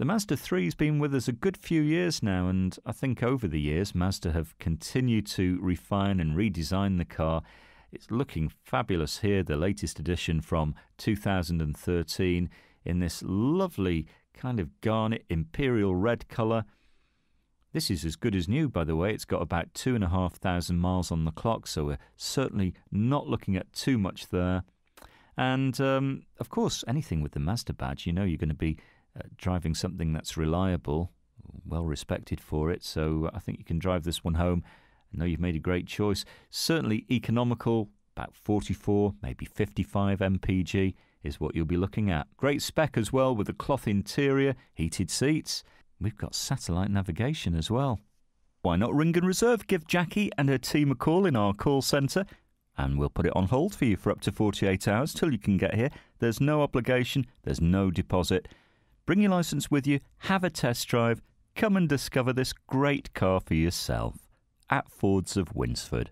The Mazda 3's been with us a good few years now, and I think over the years, Mazda have continued to refine and redesign the car. It's looking fabulous here, the latest edition from 2013 in this lovely kind of garnet imperial red colour. This is as good as new, by the way. It's got about two and a half thousand miles on the clock, so we're certainly not looking at too much there. And um, of course, anything with the Mazda badge, you know you're going to be uh, driving something that's reliable, well respected for it. So I think you can drive this one home. I know you've made a great choice. Certainly economical, about 44, maybe 55 mpg is what you'll be looking at. Great spec as well with a cloth interior, heated seats. We've got satellite navigation as well. Why not ring and reserve? Give Jackie and her team a call in our call centre and we'll put it on hold for you for up to 48 hours till you can get here. There's no obligation, there's no deposit. Bring your licence with you, have a test drive, come and discover this great car for yourself at Fords of Winsford.